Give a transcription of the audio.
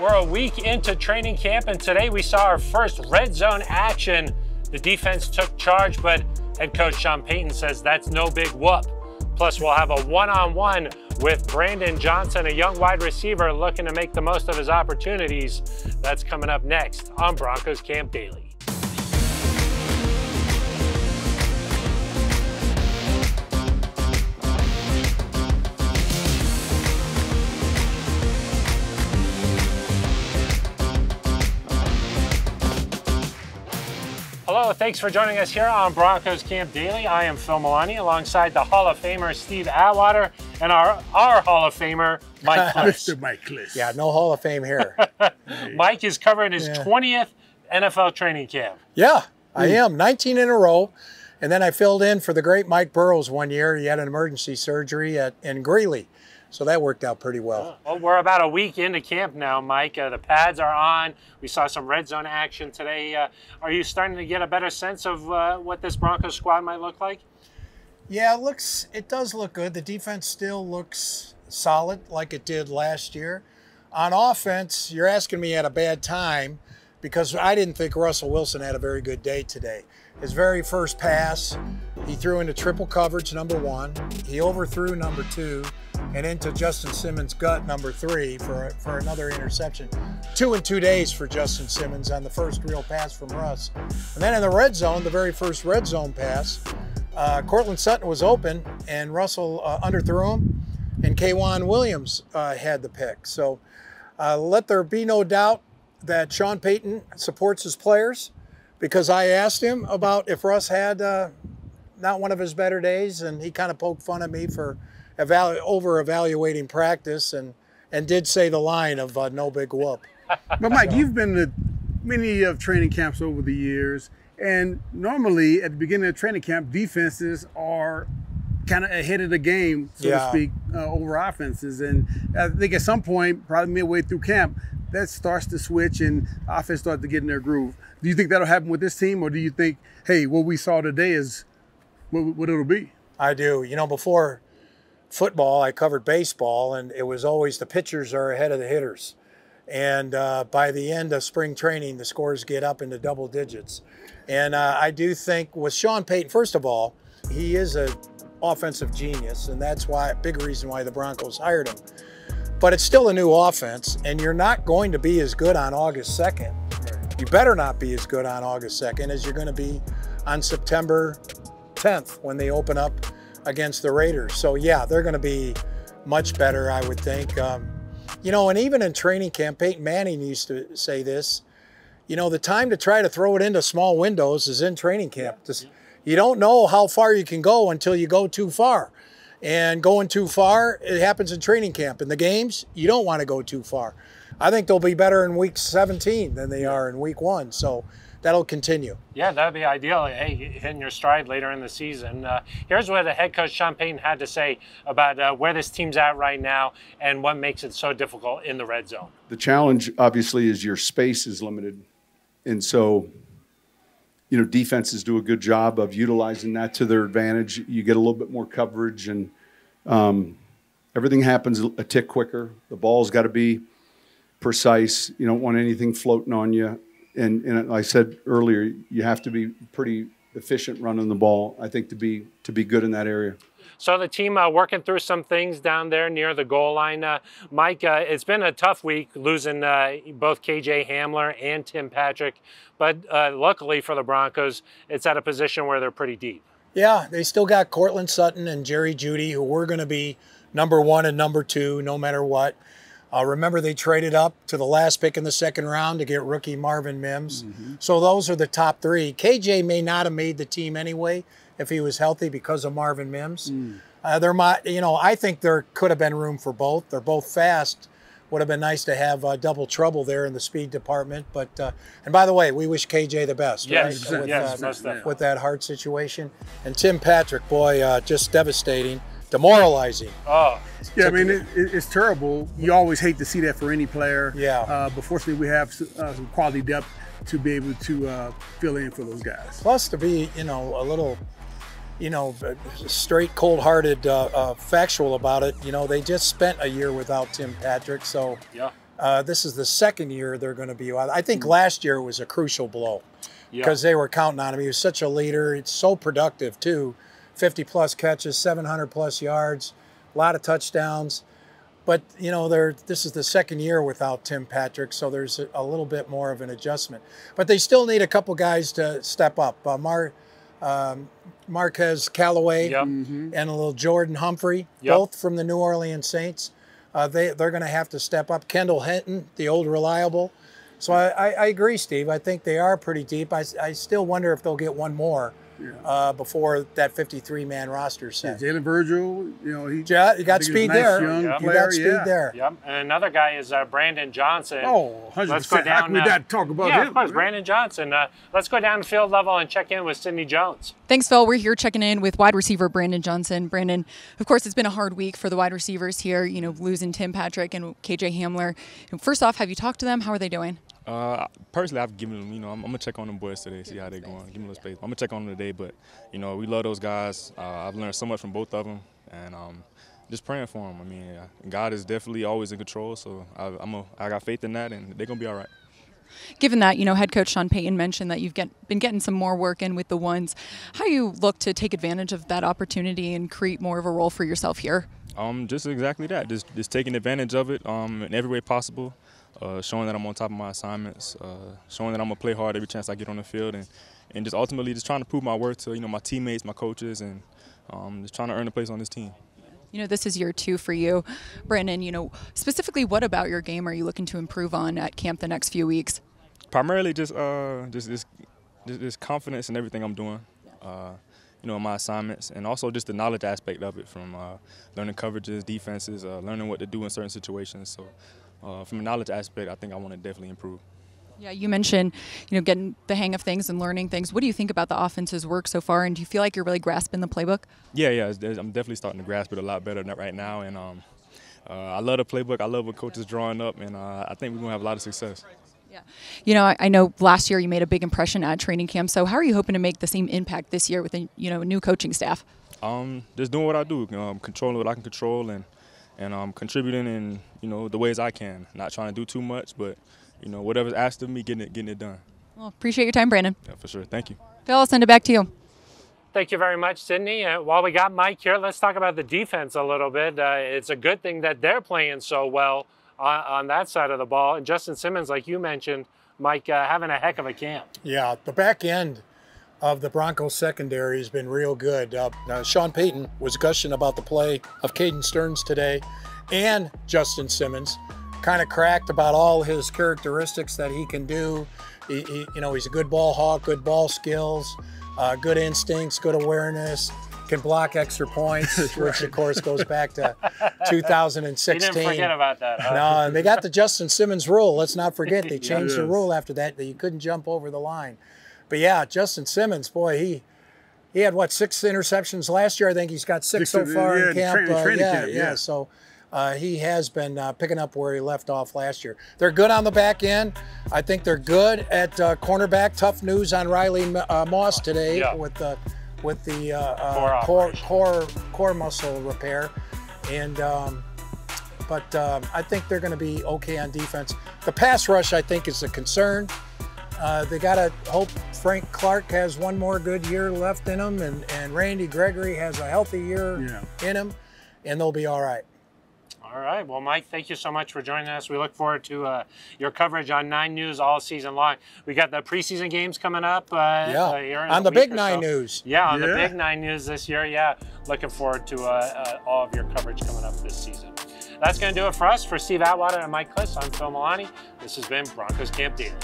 We're a week into training camp, and today we saw our first red zone action. The defense took charge, but head coach Sean Payton says that's no big whoop. Plus, we'll have a one on one with Brandon Johnson, a young wide receiver looking to make the most of his opportunities. That's coming up next on Broncos Camp Daily. Thanks for joining us here on Broncos Camp Daily. I am Phil Milani alongside the Hall of Famer Steve Atwater and our, our Hall of Famer Mike Klis. Mr. Mike Klis. Yeah, no Hall of Fame here. Mike is covering his Yeah. 20th NFL training camp. yeah, I hmm. am. 19 in a row. And then I filled in for the great Mike Burrows one year. He had an emergency surgery at, in Greeley. So that worked out pretty well. Well, we're about a week into camp now, Mike. Uh, the pads are on. We saw some red zone action today. Uh, are you starting to get a better sense of uh, what this Broncos squad might look like? Yeah, it looks it does look good. The defense still looks solid like it did last year. On offense, you're asking me at a bad time because I didn't think Russell Wilson had a very good day today. His very first pass, he threw into triple coverage number one. He overthrew number two and into Justin Simmons' gut number three for, for another interception. Two in two days for Justin Simmons on the first real pass from Russ. And then in the red zone, the very first red zone pass, uh, Courtland Sutton was open and Russell uh, underthrew him, and K'Waun Williams uh, had the pick. So uh, let there be no doubt that Sean Payton supports his players because I asked him about if Russ had uh, not one of his better days, and he kind of poked fun at me for evalu- over evaluating practice and, and did say the line of uh, no big whoop. But Mike, you've been to many of training camps over the years, and normally at the beginning of training camp, defenses are kind of ahead of the game, so Yeah. to speak, uh, over offenses. And I think at some point, probably midway through camp, that starts to switch and offense starts to get in their groove. Do you think that'll happen with this team, or do you think, hey, what we saw today is what, what it'll be? I do. You know, before football, I covered baseball, and it was always the pitchers are ahead of the hitters. And uh, by the end of spring training, the scores get up into double digits. And uh, I do think with Sean Payton, first of all, he is an offensive genius, and that's why big reason why the Broncos hired him. But it's still a new offense, and you're not going to be as good on August 2nd. You better not be as good on August 2nd as you're going to be on September 10th when they open up against the Raiders. So, yeah, they're going to be much better, I would think. Um, you know, and even in training camp, Peyton Manning used to say this. You know, the time to try to throw it into small windows is in training camp. Just- You don't know how far you can go until you go too far. And going too far, it happens in training camp. In the games, you don't want to go too far. I think they'll be better in week 17 than they are in week one. So that'll continue. Yeah, that'd be ideal. Hey, hitting your stride later in the season. Uh, here's what the head coach Sean Payton had to say about uh, where this team's at right now and what makes it so difficult in the red zone. the challenge obviously is your space is limited and so you know defenses do a good job of utilizing that to their advantage. You get a little bit more coverage and um, everything happens a tick quicker. The ball's got to be precise. You don't want anything floating on you. And, and i said earlier you have to be pretty efficient running the ball i think to be to be good in that area So the team uh, working through some things down there near the goal line. Uh, Mike, uh, it's been a tough week losing uh, both KJ Hamler and Tim Patrick, but uh, luckily for the Broncos, it's at a position where they're pretty deep. Yeah, they still got Courtland Sutton and Jerry Jeudy, who were going to be number one and number two no matter what. Uh, remember, they traded up to the last pick in the second round to get rookie Marvin Mims. So those are the top three. KJ may not have made the team anyway if he was healthy because of Marvin Mims. Uh, there might, you know, I think there could have been room for both. They're both fast. Would have been nice to have uh, double trouble there in the speed department. But uh, and by the way, we wish KJ the best. Yes, right? With, yes, uh, most definitely. with that heart situation. And Tim Patrick, boy, uh, just devastating, demoralizing. Oh, Yeah, I mean, it, it, it's terrible. You always hate to see that for any player. Yeah. Uh, but fortunately, we have uh, some quality depth to be able to uh, fill in for those guys. Plus, to be, you know, a little, you know, straight, cold-hearted, uh, uh, factual about it. You know, they just spent a year without Tim Patrick, so yeah. Uh, this is the second year they're going to be. I think last year was a crucial blow Yeah. because they were counting on him. He was such a leader. It's so productive too, 50 plus catches, 700 plus yards, a lot of touchdowns. But you know, they're this is the second year without Tim Patrick, so there's a, a little bit more of an adjustment. But they still need a couple guys to step up. Uh, Mar, um, Marquez Callaway Yep. and a little Jordan Humphrey, Yep. both from the New Orleans Saints. Uh, they they're going to have to step up. Kendall Hinton, the old reliable. So I, I, I agree, Steve. I think they are pretty deep. I, I still wonder if they'll get one more uh, before that 53 man roster set. Jalen Virgil, you know, he Ja- you got I think speed nice there. young Yeah. You got speed yeah. there. Yep. And another guy is uh, Brandon Johnson. Oh, 100%. Let's go How down. can we uh, not talk about yeah, him? of course, Brandon Johnson. Uh, let's go down field level and check in with Sidney Jones. Thanks, Phil. We're here checking in with wide receiver Brandon Johnson. Brandon, of course, it's been a hard week for the wide receivers here, you know, losing Tim Patrick and KJ Hamler. First off, have you talked to them? How are they doing? Uh, personally, I've given them, you know, I'm, I'm gonna check on them boys today, see how they're going, give them a little space. I'm gonna check on them today, but you know, we love those guys. Uh, I've learned so much from both of them, and um, just praying for them. I mean, uh, God is definitely always in control, so I, I'm a, I got faith in that, and they're gonna be all right. Given that, you know, head coach Sean Payton mentioned that you've get, been getting some more work in with the ones, how you look to take advantage of that opportunity and create more of a role for yourself here? Um, just exactly that, just just taking advantage of it um, in every way possible, uh, showing that I'm on top of my assignments, uh, showing that I'm gonna play hard every chance I get on the field, and, and just ultimately just trying to prove my worth to you know my teammates, my coaches, and um, just trying to earn a place on this team. You know, this is year two for you. Brandon, you know, specifically, what about your game are you looking to improve on at camp the next few weeks? primarily just uh just this confidence in everything I'm doing. Uh, you know, in my assignments, and also just the knowledge aspect of it, from uh, learning coverages, defenses, uh, learning what to do in certain situations. So, uh, from a knowledge aspect, I think I want to definitely improve. Yeah, you mentioned, you know, getting the hang of things and learning things. What do you think about the offense's work so far, and do you feel like you're really grasping the playbook? Yeah, yeah, I'm definitely starting to grasp it a lot better than right now, and um, uh, I love the playbook. I love what coaches drawing up, and uh, I think we're gonna have a lot of success. Yeah. You know, I, I know last year you made a big impression at training camp. So how are you hoping to make the same impact this year with a you know new coaching staff? Um, just doing what I do, um, controlling what I can control, and and um, contributing in you know the ways I can. Not trying to do too much, but you know whatever's asked of me, getting it getting it done. Well, appreciate your time, Brandon. Yeah, for sure. Thank you. Phil, I'll send it back to you. Thank you very much, Sydney. Uh, while we got Mike here, let's talk about the defense a little bit. Uh, it's a good thing that they're playing so well on, on that side of the ball. And Justin Simmons, like you mentioned, Mike, uh, having a heck of a camp. Yeah, the back end of the Broncos secondary has been real good. Uh, now, Sean Payton was gushing about the play of Caden Sterns today and Justin Simmons. Kind of cracked about all his characteristics that he can do. He, he- you know, he's a good ball hawk, good ball skills, uh, good instincts, good awareness, can block extra points, which of course goes back to You 2016. didn't forget about that. Huh? No, and they got the Justin Simmons rule. Let's not forget they changed the rule after that that you couldn't jump over the line. But yeah, Justin Simmons, boy, he he had what six interceptions last year. I think he's got six, Six so far yeah, in in camp. training- Uh, training yeah, camp, yeah, yeah. So uh, he has been uh, picking up where he left off last year. They're good on the back end. I think they're good at uh, cornerback. Tough news on Riley uh, Moss today Yeah. with the with the uh, Core uh, core, operation. core core muscle repair, and. Um, but um, I think they're going to be okay on defense. The pass rush, I think, is a concern. Uh, they got to hope Frank Clark has one more good year left in him, and, and Randy Gregory has a healthy year Yeah. in him, and they'll be all right. All right. Well, Mike, thank you so much for joining us. We look forward to uh, your coverage on Nine News all season long. We got the preseason games coming up. Uh, Yeah, uh, here in on the Big Nine so. News. Yeah, on the Big Nine News this year. Yeah, looking forward to uh, uh, all of your coverage coming up this season. That's going to do it for us. For Steve Atwater and Mike Klis, I'm Phil Milani. This has been Broncos Camp Daily.